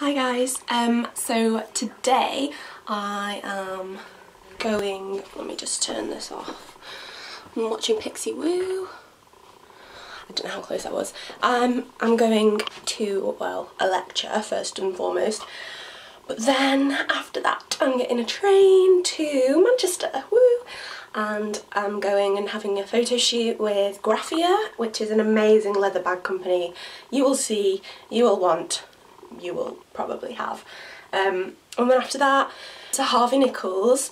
Hi guys, um, so today I am going, let me just turn this off, I'm watching Pixiwoo, I don't know how close that was, um, I'm going to, well, a lecture first and foremost, but then after that I'm getting a train to Manchester, woo, and I'm going and having a photo shoot with Grafea, which is an amazing leather bag company. You will see, you will want, you will probably have. Um, and then after that, to Harvey Nichols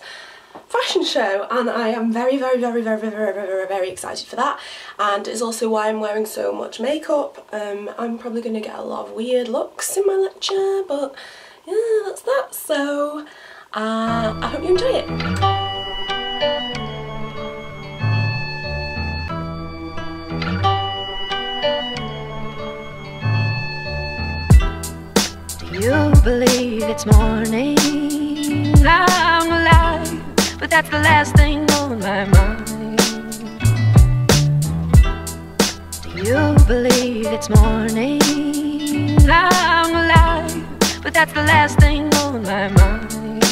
fashion show and I am very very very very very very very, very excited for that. And it's also why I'm wearing so much makeup. Um, I'm probably going to get a lot of weird looks in my lecture but yeah that's that. So uh, I hope you enjoy it. You believe it's morning, I'm alive, but that's the last thing on my mind. Do You believe it's morning, I'm alive, but that's the last thing on my mind.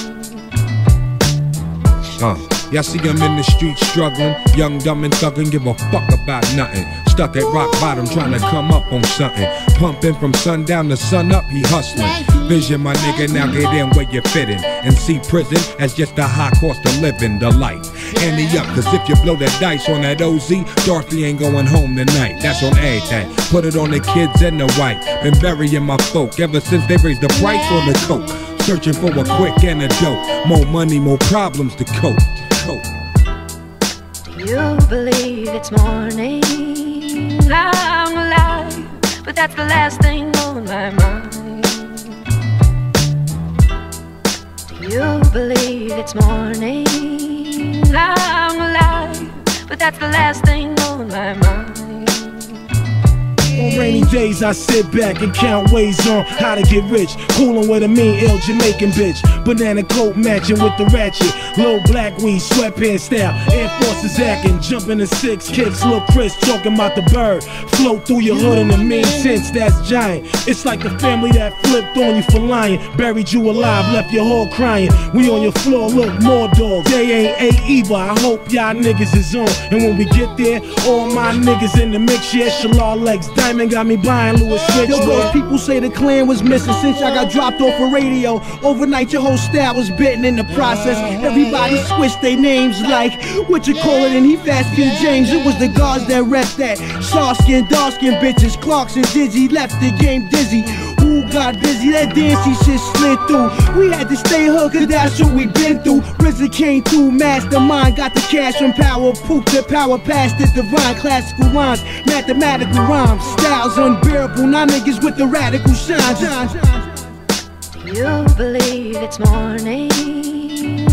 Uh, y'all see him in the street struggling, young, dumb, and thuggin', give a fuck about nothing. Stuck at rock bottom, trying to come up on something. Pumping from sundown to sun up, he hustling. Vision, my nigga, now get in where you fitting. And see prison as just a high cost of living, the life. Ante up, cause if you blow that dice on that OZ, Dorothy ain't going home tonight. That's on everything. Put it on the kids and the white. Been burying my folk ever since they raised the price on the coke. Searching for a quick antidote. More money, more problems to cope. You believe it's morning, I'm alive, but that's the last thing on my mind. Do You believe it's morning, I'm alive, but that's the last thing on my mind. Days, I sit back and count ways on how to get rich. Coolin' with a mean, ill Jamaican bitch. Banana coat matching with the ratchet. Low black weed, sweatpants style. Air Forces acting, jumping in six kicks. Lil Chris talking about the bird. Float through your hood in the mean sense, that's giant. It's like the family that flipped on you for lying. Buried you alive, left your whole crying. We on your floor, look, more dogs. They ain't a either. I hope y'all niggas is on. And when we get there, all my niggas in the mix, yeah, Shalal legs. Diamond got me buying Louis Switch. Yo, those people say the clan was missing since I got dropped off a radio. Overnight, your whole style was bitten in the process. Everybody switched their names like what you call it, and he fast King James. It was the guards that rep that. Soft skin, dark skin bitches. Clarks and Dizzy left the game dizzy. Who got busy? That dancey shit slid through. We had to stay hood, cause that's what we been through. RZA came through, mastermind, got the cash from power. Poop the power past the divine. Classical rhymes, mathematical rhymes. Styles unbearable, now niggas with the radical shine. You believe it's morning,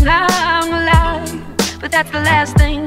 I'm alive, but that's the last thing